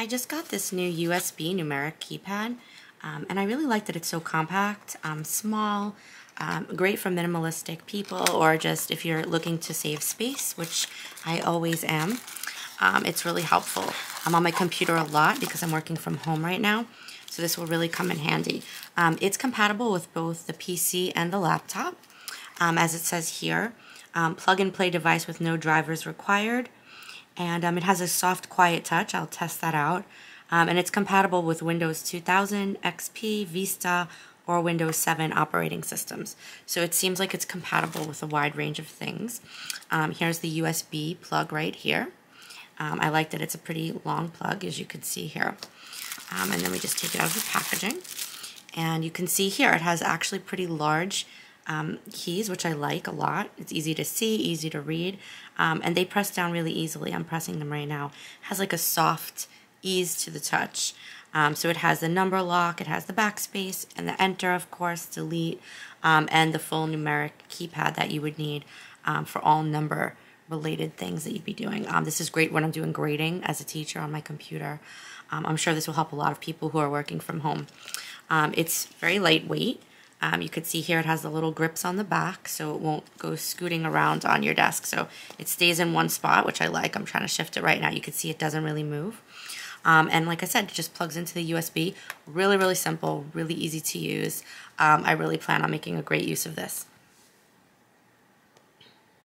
I just got this new USB numeric keypad, um, and I really like that it's so compact, um, small, um, great for minimalistic people, or just if you're looking to save space, which I always am. Um, it's really helpful. I'm on my computer a lot because I'm working from home right now, so this will really come in handy. Um, it's compatible with both the PC and the laptop, um, as it says here. plug and play device with no drivers required and um, it has a soft quiet touch. I'll test that out. Um, and it's compatible with Windows 2000, XP, Vista, or Windows 7 operating systems. So it seems like it's compatible with a wide range of things. Um, here's the USB plug right here. Um, I like that it's a pretty long plug, as you can see here. Um, and then we just take it out of the packaging. And you can see here, it has actually pretty large um, keys, which I like a lot. It's easy to see, easy to read, um, and they press down really easily. I'm pressing them right now. It has like a soft ease to the touch. Um, so it has the number lock, it has the backspace, and the enter, of course, delete, um, and the full numeric keypad that you would need um, for all number related things that you'd be doing. Um, this is great when I'm doing grading as a teacher on my computer. I'm sure this will help a lot of people who are working from home. it's very lightweight. Um, you could see here it has the little grips on the back so it won't go scooting around on your desk. So it stays in one spot, which I like. I'm trying to shift it right now. You can see it doesn't really move. Um, and like I said, it just plugs into the USB. Really, really simple, really easy to use. Um, I really plan on making a great use of this.